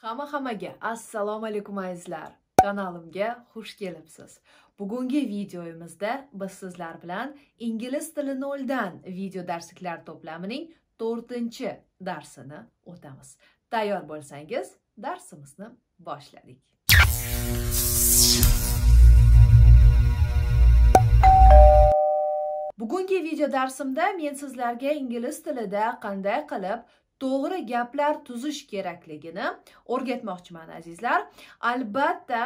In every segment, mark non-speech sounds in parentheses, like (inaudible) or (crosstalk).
hamma hammaga assalomu alaykum azizlar kanalimga xush kelibsiz. Bugungi videoyimizda biz sizlar bilan ingliz tili noldan video darsliklar to'plamining 4-darsini o'tamiz. Tayyor bo'lsangiz darsimizni boshladik. Bugungi video darsimda men sizlarga ingliz tilida qanday qilib to'g'ri gaplar tuzish kerakligini o'rgatmoqchiman azizlar. Albatta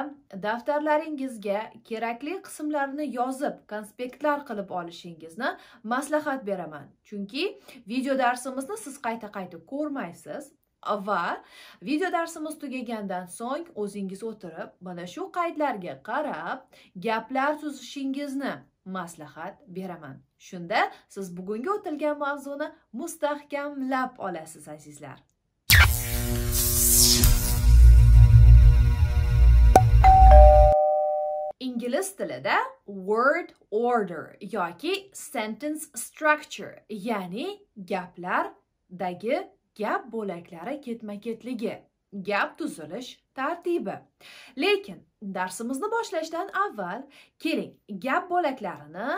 daftarlaringizga kerakli qismlarni yozib konspektlar qilib olishingizni maslahat beraman. Chunki video darsimizni siz qayta qayta ko'rmaysiz va video darsimiz tugagandan so'ng o'zingiz o'tirib mana shu qaydlarga qarab gaplar tuzishingizni maslahat beraman. Shunda siz bugungi o'tilgan mavzuni mustahkamlab olasiz azizlar. Ingliz tilida word order yoki sentence structure ya'ni gaplardagi gap bo'laklari ketma ketligi gap tuzilish tartibi. Lekin darsimizni boshlashdan avval keling gap bo'laklarini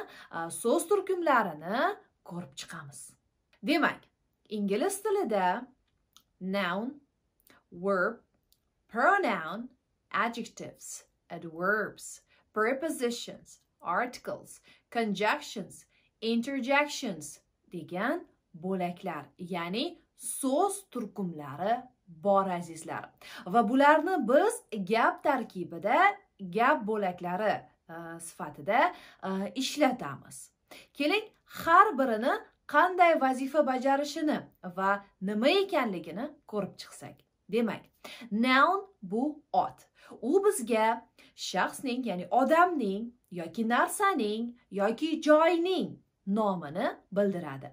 so'z turkumlarini ko'rib chiqamiz. Demak ingliz tilida noun verb pronoun adjectives adverbs prepositions articles conjunctions interjections degan bo'laklar ya'ni so'z turkumlari bor azizlar. Va bularni biz gap tarkibida gap bo'laklari e, sifatida e, ishlatamiz. Keling har birini qanday vazifa bajarishini va nima ekanligini ko'rib chiqsak. Demak noun bu ot. U bizga shaxsning ya'ni odamning yoki narsaning yoki joyning nomini bildiradi.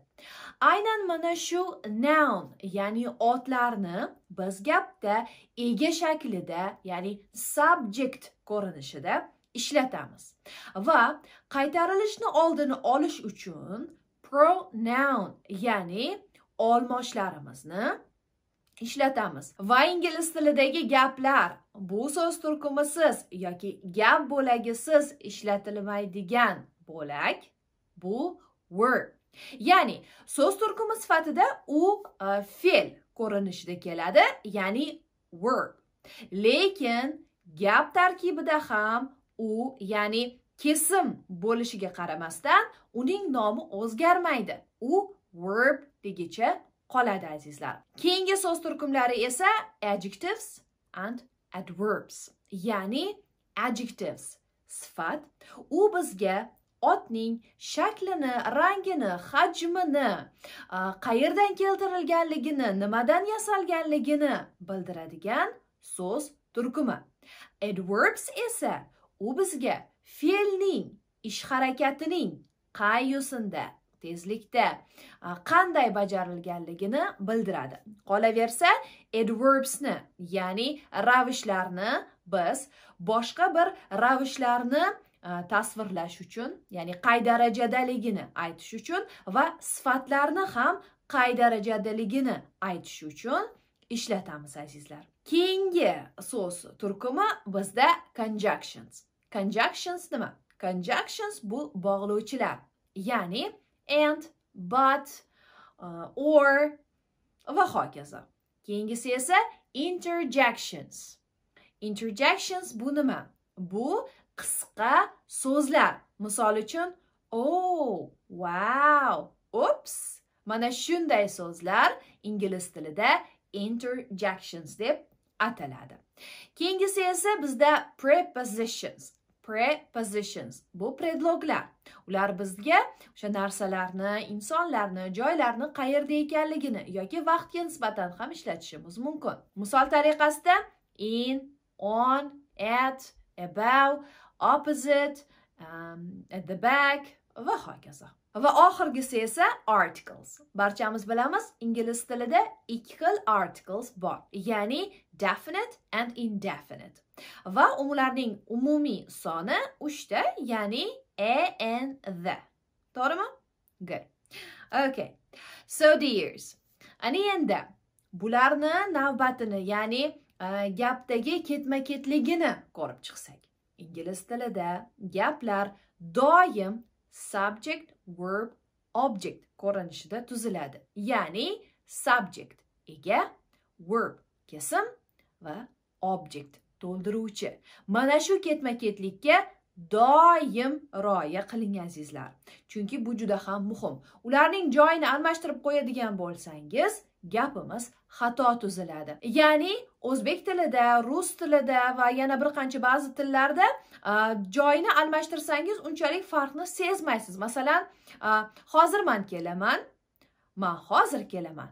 Aynan mana shu noun ya'ni otlarni biz gapda ega shaklida ya'ni subject ko'rinishida ishlatamiz va qaytarilishni oldini olish uchun pronoun ya'ni olmoshlarimizni ishlatamiz. Va ingliz tilidagi gaplar bu so'z turkumisiz yoki gap bo'lagisiz ishlatilmaydigan bo'lak bu word. Ya'ni so'z turkumi sifatida u uh, fe'l ko'rinishida keladi ya'ni word. Lekin gap tarkibida ham u ya'ni kesim bo'lishiga qaramasdan uning nomi o'zgarmaydi. U verb degicha qoladi azizlar. Keyingi so'z turkumlari esa adjectives and adverbs ya'ni adjectives sifat. U bizga otning shaklini rangini hajmini qayerdan keltirilganligini nimadan yasalganligini bildiradigan so'z turkumi. Adverbs esa u bizga fe'lning ish harakatining qay yo'sinda tezlikda qanday bajarilganligini bildiradi. Qolaversa adverbsni ya'ni ravishlarni biz boshqa bir ravishlarni E, tasvirlash uchun ya'ni qay darajadaligini aytish uchun va sifatlarni ham qay darajadaligini aytish uchun ishlatamiz azizlar. Keyingi so'z turkumi bizda conjunctions. Conjunctions nima? Conjunctions bu bog'lovchilar ya'ni and but uh, or va hokazo. Keyingisi esa interjections. Interjections bu nima? Bu qisqa so'zlar. Misol uchun oh wow ups mana shunday so'zlar ingliz tilida interjections deb ataladi. Keyingisi esa bizda prepositions prepositions bu predloglar. Ular bizga o'sha narsalarni insonlarni joylarni qayerda ekanligini yoki vaqtga nisbatan ham ishlatishimiz mumkin. Misol tariqasida in on at above opposite um, at the back va hokazo. Va oxirgisi esa articles. Barchamiz bilamiz ingliz tilida ikki xil articles bor ya'ni definite and indefinite. Va ularning umumiy soni uchta ya'ni a and the to'g'rimi? Good. Okay. So dears ana endi bularni navbatini ya'ni uh, gapdagi ketma ketligini ko'rib chiqsak. Ingliz tilida gaplar doim subject verb object ko'rinishida tuziladi. Ya'ni subject ega verb kesim va object to'ldiruvchi. Mana shu ketma ketlikka doim rioya qiling azizlar. Chunki bu juda ham muhim. Ularning joyini almashtirib qo'yadigan bo'lsangiz gapimiz xato tuziladi. Ya'ni o'zbek tilida rus tilida va yana bir qancha ba'zi tillarda joyini almashtirsangiz unchalik farqni sezmaysiz. Masalan hozir man kelaman man hozir kelaman.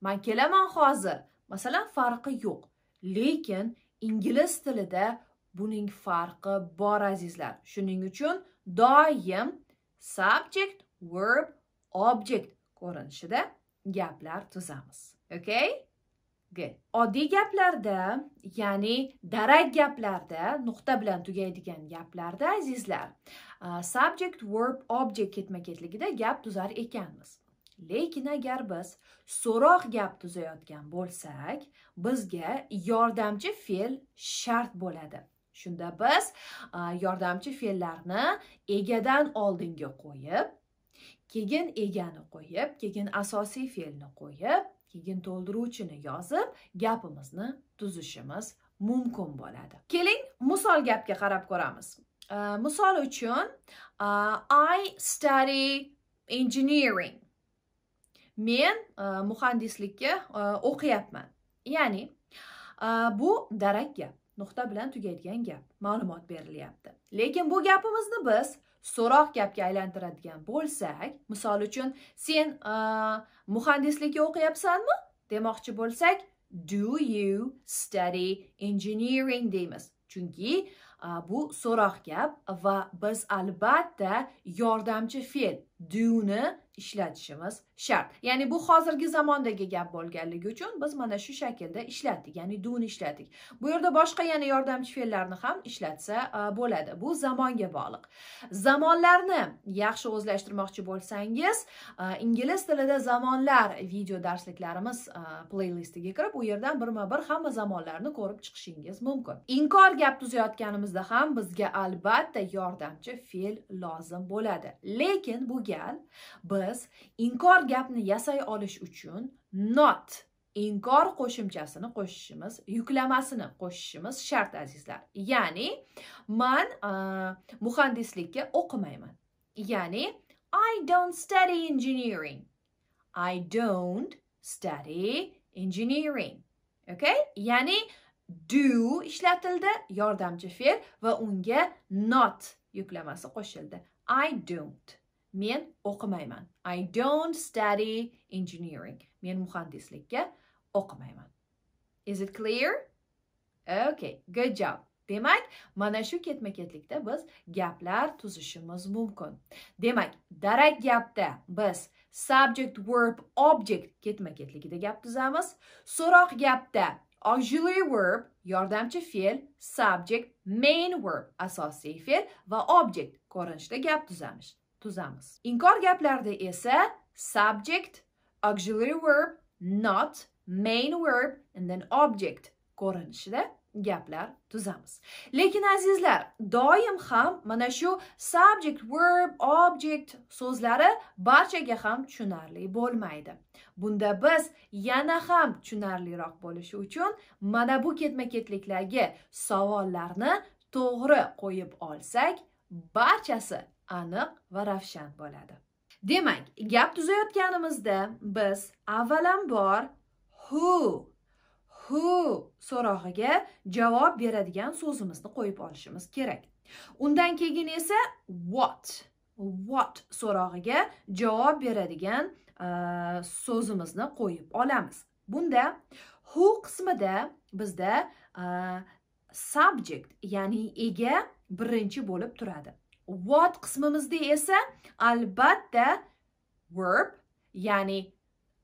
Man kelaman hozir. Masalan farqi yo'q. Lekin ingliz tilida buning farqi bor azizlar. Shuning uchun doim subject verb object ko'rinishida gaplar tuzamiz. Okay? Good. Oddiy gaplarda ya'ni darak gaplarda nuqta bilan tugaydigan gaplarda azizlar subject verb object ketma ketligida gap tuzar ekanmiz. Lekin agar biz so'roq gap tuzayotgan bo'lsak bizga yordamchi fe'l shart bo'ladi. Shunda biz yordamchi fe'llarni egadan oldinga qo'yib keyin egani qo'yib keyin asosiy fe'lni qo'yib keyin to'ldiruvchini yozib gapimizni tuzishimiz mumkin bo'ladi. Keling misol gapga qarab ko'ramiz. Misol uchun i study engineering. Men muhandislikka o'qiyapman. Ya'ni bu darak gap. Nuqta bilan tugaydigan gap ma'lumot berilyapti. Lekin bu gapimizni biz so'roq gapga aylantiradigan bo'lsak misol uchun sen muhandislikka o'qiyapsanmi? Demoqchi bo'lsak do you study engineering deymiz. Chunki bu so'roq gap va biz albatta yordamchi fe'l do'ni ishlatishimiz shart. Ya'ni bu hozirgi zamondagi gap bo'lganligi uchun biz mana shu shaklda ishlatdik ya'ni do'ni ishlatdik bu yerda boshqa yana yordamchi fe'llarni ham ishlatsa e, bo'ladi. Bu zamonga bog'liq. Zamonlarni yaxshi o'zlashtirmoqchi bo'lsangiz e, ingliz tilida zamonlar video darsliklarimiz e, playlistiga kirib u yerdan birma bir hamma zamonlarni ko'rib chiqishingiz mumkin. Inkor gap tuzayotganimizda ham bizga albatta yordamchi fe'l lozim bo'ladi. Lekin bu gal biz inkor gapni yasay olish uchun not inkor qo'shimchasini qo'shishimiz yuklamasini qo'shishimiz shart azizlar. Ya'ni man muhandislikka o'qimayman. Ya'ni i don't study engineering. I don't study engineering. Okay? Ya'ni do ishlatildi yordamchi fe'l va unga not yuklamasi qo'shildi. I don't. Men o'qimayman. I don't study engineering. Men muhandislikka o'qimayman. Is it clear? Okay good job. Demak mana shu ketma ketlikda biz gaplar tuzishimiz mumkin. Demak darak gapda biz subject verb object ketma ketligida gap tuzamiz. So'roq gapda auxiliary verb yordamchi fe'l subject main verb asosiy fe'l va object ko'rinishida gap tuzamiz. Tuzamiz. Inkor gaplarda esa subject auxiliary verb not main verb and then object ko'rinishida gaplar tuzamiz. Lekin azizlar doim ham mana shu subject verb object so'zlari barchaga ham tushunarli bo'lmaydi. Bunda biz yana ham tushunarliroq bo'lishi uchun mana bu ketma ketliklarga savollarni to'g'ri qo'yib olsak barchasi aniq va ravshan bo'ladi. Demak gap tuzayotganimizda biz avvalambor who who so'rog'iga javob beradigan so'zimizni qo'yib olishimiz kerak. Undan keyin esa what what so'rog'iga javob beradigan e, so'zimizni qo'yib olamiz. Bunda who qismida bizda e, subject ya'ni ega birinchi bo'lib turadi. What qismimizda esa albatta verb ya'ni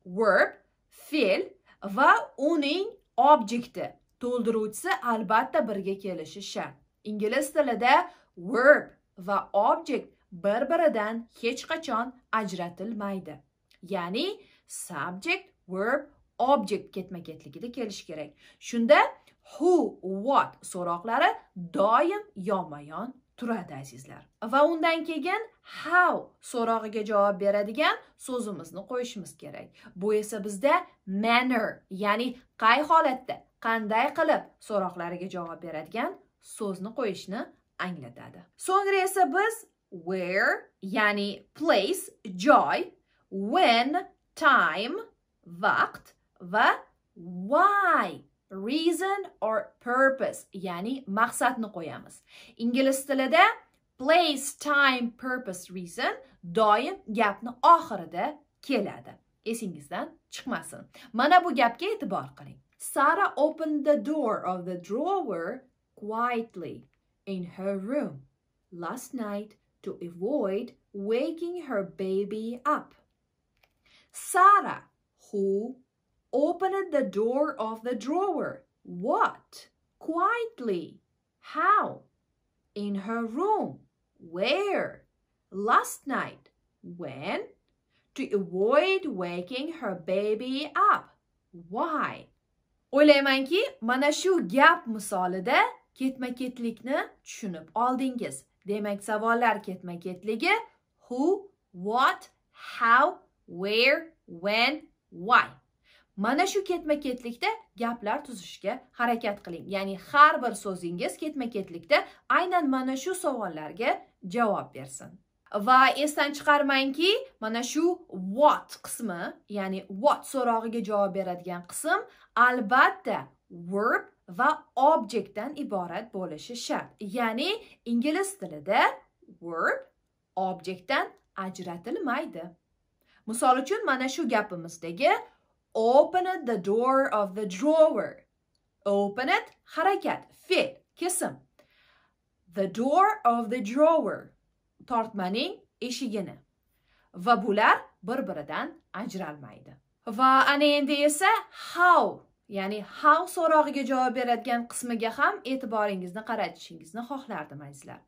verb fe'l va uning objekti. To'ldiruvchisi albatta birga kelishi shart ingliz tilida verb va object bir biridan hech qachon ajratilmaydi. Ya'ni subject verb object ketma ketligida kelishi kerak. Shunda who what so'roqlari doim yonma yon turadi azizlar. Va undan keyin how so'rog'iga javob beradigan so'zimizni qo'yishimiz kerak. Bu esa bizda manner ya'ni qay holatda qanday qilib so'roqlariga javob beradigan so'zni qo'yishni anglatadi. So'ngra esa biz where ya'ni place joy when time vaqt va why reason or purpose ya'ni maqsadni qo'yamiz. Ingliz tilida place time purpose reason doim gapni oxirida keladi. Esingizdan chiqmasin. Mana bu gapga e'tibor qiling. Sara opened the door of the drawer quietly in her room last night to avoid waking her baby up. sara who opened the door of the drawer. What? Quietly. How? In her room. Where? Last night. When? To avoid waking her baby up. Why? O'ylaymanki, mana shu gap misolida ketma-ketlikni tushunib oldingiz. Demak, savollar ketma-ketligi who, what, how, where, when, why. Mana shu ketma ketlikda gaplar tuzishga harakat qiling. Ya'ni har bir so'zingiz ketma ketlikda aynan mana shu savollarga javob bersin. Va esdan chiqarmangki mana shu what qismi ya'ni what so'rog'iga javob beradigan qism albatta verb va objectdan iborat bo'lishi shart. Ya'ni ingliz tilida verb objectdan ajratilmaydi. Misol uchun mana shu gapimizdagi open the door of the drawer. Open it, harakat, fe'l, kesim. The door of the drawer. Tortmaning eshigini. Va bular bir-biridan ajralmaydi. Va ana endi esa how, ya'ni how so'rog'iga javob beradigan qismiga ham e'tiboringizni qaratishingizni xohlardim azizlar.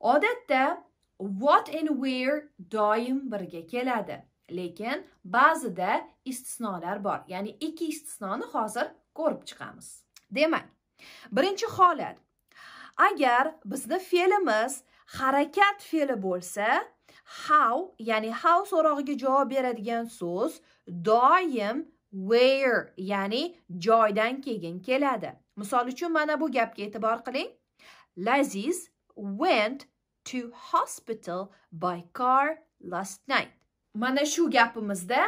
Odatda what and where doim birga keladi. Lekin ba'zida istisnolar bor. Ya'ni ikki istisnoni hozir ko'rib chiqamiz. Demak birinchi holat. Agar bizni fe'limiz harakat fe'li bo'lsa how ya'ni how so'rog'iga javob beradigan so'z doim where ya'ni joydan keyin keladi. Misol uchun mana bu gapga e'tibor qiling. Laziz went to hospital by car last night. Mana shu gapimizda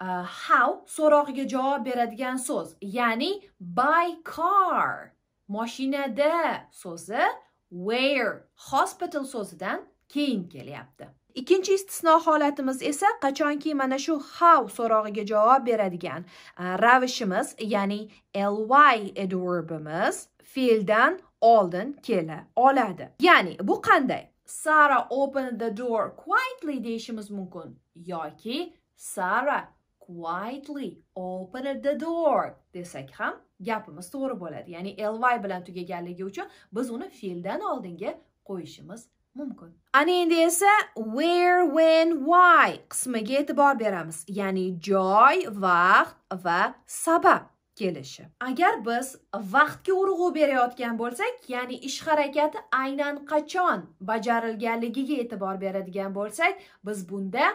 uh, how so'rog'iga javob beradigan so'z ya'ni by car mashinada so'zi where hospital so'zidan keyin kelyapti. Ikkinchi istisno holatimiz esa qachonki mana shu how so'rog'iga javob beradigan uh, ravishimiz ya'ni ly adverbimiz fe'ldan oldin kela oladi. Ya'ni bu qanday? Sara opened the door quietly deyishimiz mumkin yoki Sara quietly opened the door desak ham gapimiz to'g'ri bo'ladi. Ya'ni ly bilan tugaganligi uchun biz uni fe'ldan oldinga qo'yishimiz mumkin. Ana endi esa where, when, why qismiga e'tibor beramiz. Ya'ni joy, vaqt va sabab. Kelishi. Agar biz vaqtga urg'u berayotgan bo'lsak ya'ni ish harakati aynan qachon bajarilganligiga e'tibor beradigan bo'lsak biz bunda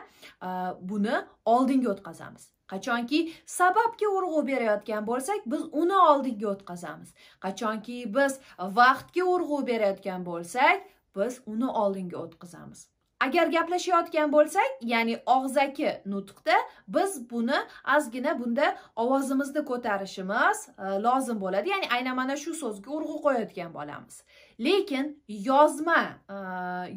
e, buni oldinga o'tkazamiz. Qachonki sababga urg'u berayotgan bo'lsak biz uni oldinga o'tkazamiz. Qachonki biz vaqtga urg'u berayotgan bo'lsak biz uni oldinga o'tkazamiz. Agar gaplashayotgan bo'lsak ya'ni og'zaki nutqda biz buni ozgina bunda ovozimizni ko'tarishimiz e, lozim bo'ladi. Ya'ni aynan mana shu so'zga urg'u qo'yayotgan bo'lamiz. Lekin yozma e,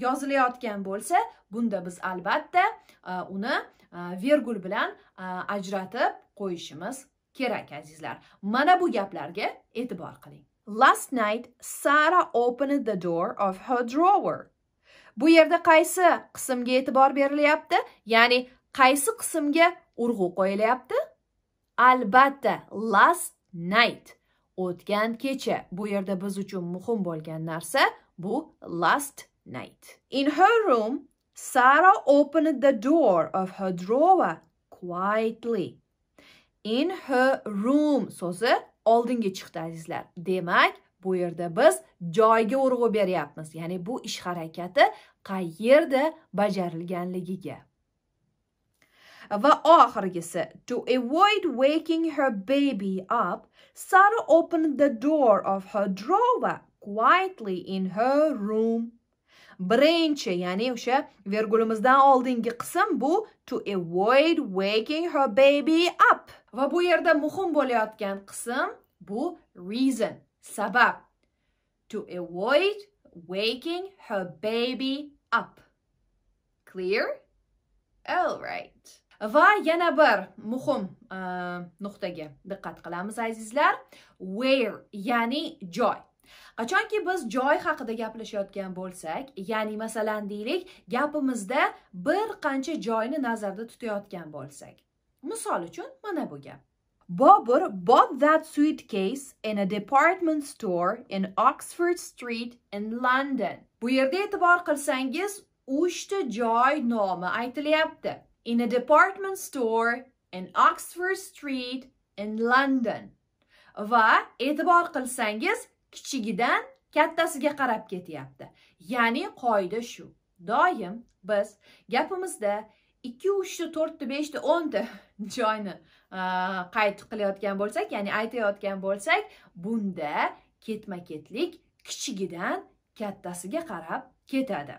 yozilayotgan bo'lsa bunda biz albatta e, uni e, vergul bilan e, ajratib qo'yishimiz kerak azizlar. Mana bu gaplarga e'tibor qiling. Last night sara opened the door of her drawer. Bu yerda qaysi qismga e'tibor berilyapti? Ya'ni qaysi qismga urg'u qo'yilyapti? Albatta last night o'tgan kecha. Bu yerda biz uchun muhim bo'lgan narsa bu last night. In her room sarah opened the door of her drawer quietly. In her room so'zi oldinga chiqdi azizlar. Demak bu yerda biz joyga urg'u beryapmiz. Ya'ni bu ish harakati qayerda bajarilganligiga. Va oxirgisi to avoid waking her baby up sarah opened the door of her drawer quietly in her room. Birinchi ya'ni o'sha vergulimizdan oldingi qism bu to avoid waking her baby up. Va bu yerda muhim bo'layotgan qism bu reason. Sabab to avoid waking her baby up. Clear? All right. Va yana bir muhim uh, nuqtaga diqqat qilamiz azizlar. Where ya'ni joy. Qachonki biz joy haqida gaplashayotgan bo'lsak ya'ni masalan deylik gapimizda bir qancha joyni nazarda tutayotgan bo'lsak. Misol uchun mana bu gap. Bobur bought that suitcase in a department store in Oxford Street in London. Bu yerda e'tibor qilsangiz, uchta joy nomi aytilyapti. In a department store in Oxford Street in London. Va e'tibor qilsangiz, kichigidan kattasiga qarab ketyapti ya'ni qoida shu doim biz gapimizda ikki uchta to'rtta beshta o'nta (laughs) joyni qayd qilayotgan bo'lsak ya'ni aytayotgan bo'lsak bunda ketma ketlik kichigidan kattasiga qarab ketadi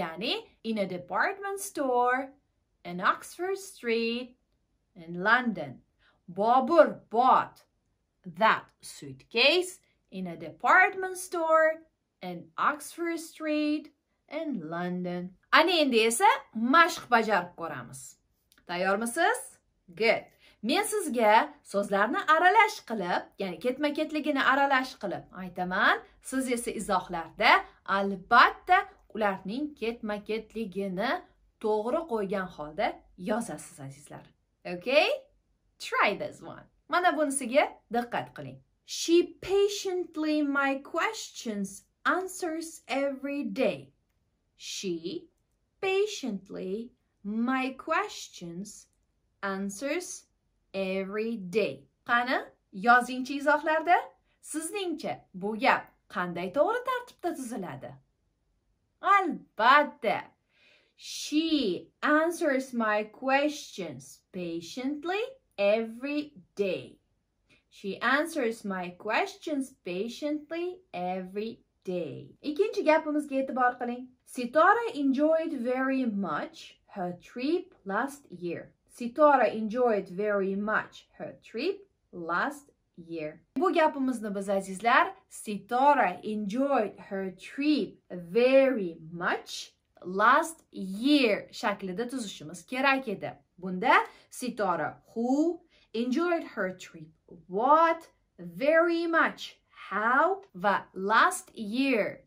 ya'ni in a department store in oxford street in london bobur bought that suitcase in a department store in Oxford Street in London. Ana endi esa mashq bajarib ko'ramiz. Tayyormisiz? Good. Men sizga so'zlarni aralash qilib, ya'ni ketma-ketligini aralash qilib aytaman. Siz esa izohlarda albatta ularning ketma-ketligini to'g'ri qo'ygan holda yozasiz azizlar. Okay? Try this one. Mana bunisiga diqqat qiling. She patiently my questions answers every day. She patiently my questions answers every day. Qani, yozingchi izohlarda sizningcha bu gap qanday to'g'ri tartibda tuziladi? Albatta. She answers my questions patiently every day. She answers my questions patiently every day. Ikkinchi gapimizga e'tibor qiling. Sitora enjoyed very much her trip last year. Sitora enjoyed very much her trip last year. Bu gapimizni biz azizlar Sitora enjoyed her trip very much last year shaklida tuzishimiz kerak edi. Bunda Sitora who enjoyed her trip what very much how va last year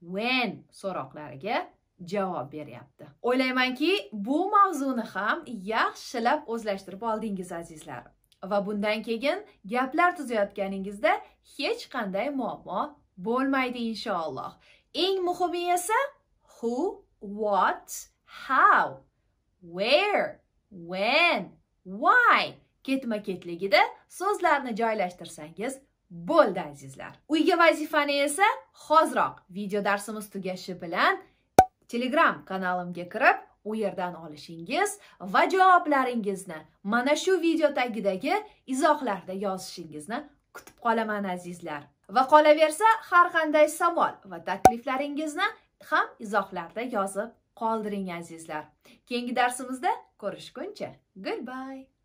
when so'roqlariga javob beryapti. O'ylaymanki bu mavzuni ham yaxshilab o'zlashtirib oldingiz azizlar. Va bundan keyin gaplar tuzayotganingizda hech qanday muammo bo'lmaydi inshaalloh. Eng muhimi esa who what how where when why ketma ketligida so'zlarni joylashtirsangiz bo'ldi azizlar. Uyga vazifani esa hoziroq video darsimiz tugashi bilan telegram kanalimga kirib u yerdan olishingiz va javoblaringizni mana shu video tagidagi izohlarda yozishingizni kutib qolaman azizlar. Va qolaversa har qanday savol va takliflaringizni ham izohlarda yozib qoldiring azizlar. Keyingi darsimizda ko'rishguncha goodbye!